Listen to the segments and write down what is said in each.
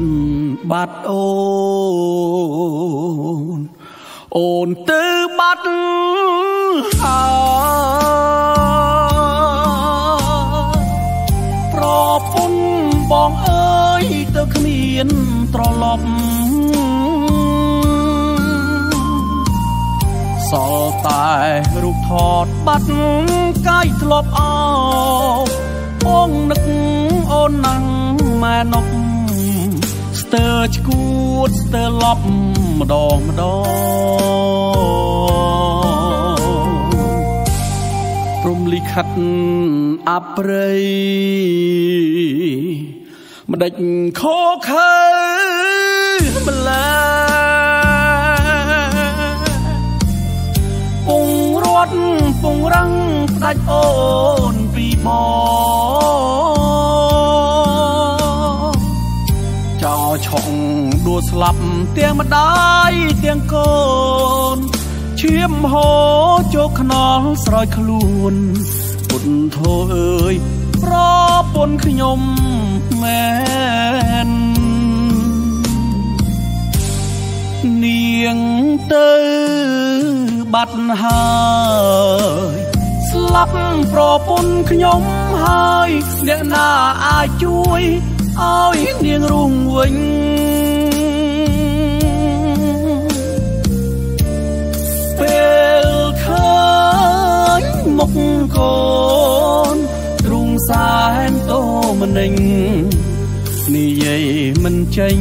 នបាត់អូនអូនទៅបាត់ហើយប្រពន្ធបងអើយទៅគ្មានត្រឡប់សល់តែរូបថតបាត់កាយធ្លាប់អោបងនឹកអូនណាំងម៉ែនុក ស្ទើរឈួតស្ទើរលប់ម្ដងម្ដងព្រមលិខិតអប្រ័យម្ដេចខខើ ស្លាប់ទាំងម្ដាយទាំងកូនឈាមហូរចូលខ្នល់ស្រោចខ្លួនពុនធោអើយប្រពន្ធខ្ញុំមែននាងទៅបាត់ហើយស្លាប់ប្រពន្ធខ្ញុំហើយអ្នកណាអាចជួយឲ្យនាងរស់វិញ មុខកូនទ្រុងសែនតោមនិញនិយាយមិនចេញ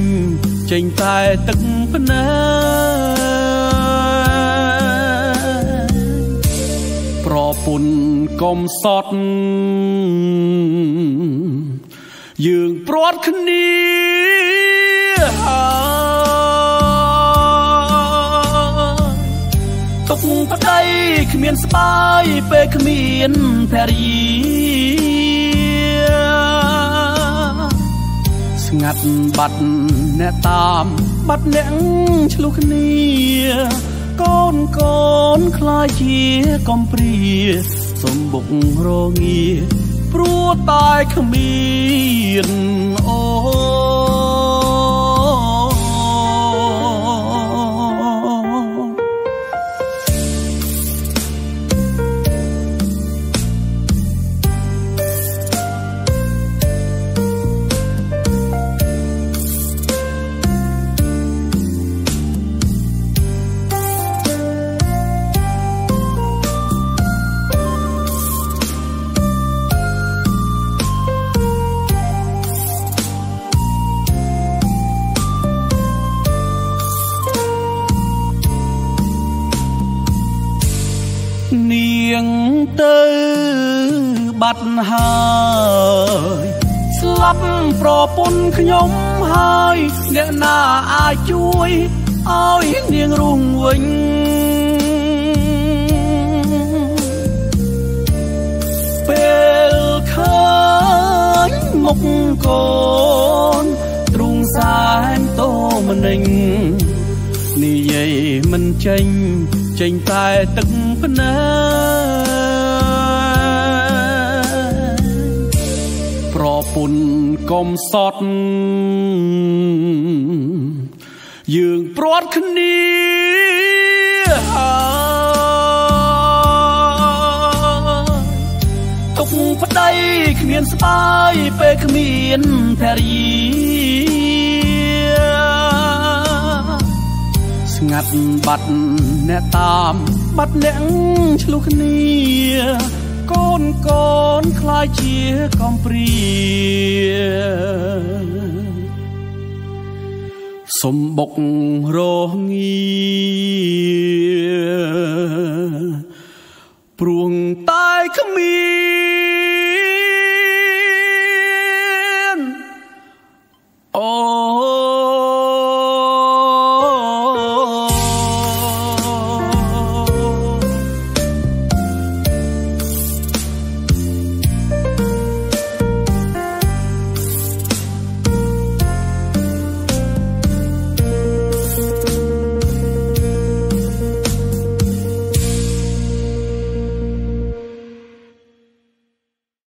ចេញតែទឹកភ្នែកប្រពន្ធកុំសត់យើងព្រាត់គ្នា គ្មានស្បាយពេលគ្មានភរិយាស្ងាត់បាត់អ្នកតាមបាត់អ្នកឆ្លុះគ្នាកូនកូនខ្លាចជាកំព្រាសំបុករងាព្រោះតែគ្មានអូ ទៅបាត់ហើយស្លាប់ប្រពន្ធខ្ញុំហើយអ្នកណាអាចជួយឲ្យនាងរស់វិញពេលឃើញមុខកូនទ្រុងសែនតោមនិញនិយាយមិនចេញចេញតែទឹកភ្នែក ពន្ធកុំសត់យើងព្រាត់គ្នាទុកប្តីគ្មានស្បាយពេលគ្មានភរិយាស្ងាត់បាត់អ្នកតាមបាត់អ្នកឆ្លុះគ្នា កូនកូនខ្លាចជាកំព្រាសំបុករងាព្រួងតែគ្មាន